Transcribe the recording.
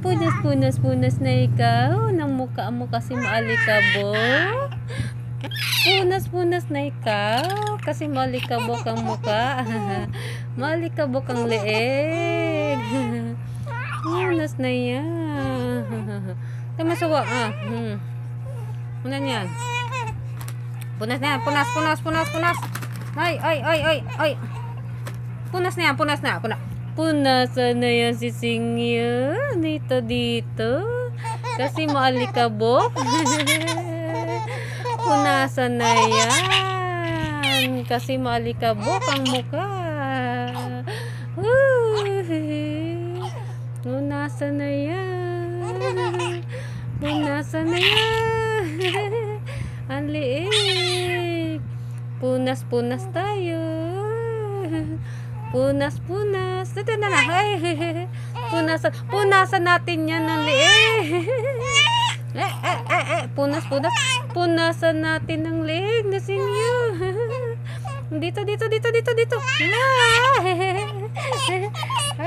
Punas, punas, punas na ikaw. Nang mukha mo kasi maalikabo. Punas, punas na ikaw. Kasi maalikabok ang mukha. maalikabok ang leeg. punas na yan. Tamasawa ah. Hmm. Punas yan. Punas na. Punas, punas, punas, punas. Ay, ay, ay, ay, ay. Punas na yan, punas na. Punas. Punasan na yan si Singyo. Dito, dito. Kasi maalikabok. Punasan na yan. Kasi maalikabok ang mukha. Punasan na yan. Punasan na yan. ang liig. Punas-punas tayo. Punas-punas. Ito na lang. Ay, punasan. Punasan natin yan ng liig. Eh, eh, eh, eh. Punas, punas. Punasan natin ng liig na sinyo. Dito, dito, dito, dito, dito. Ah.